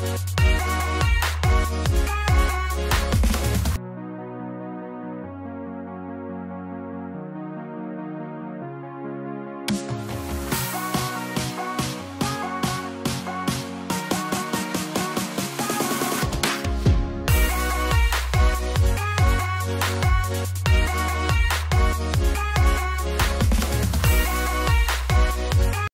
Bye.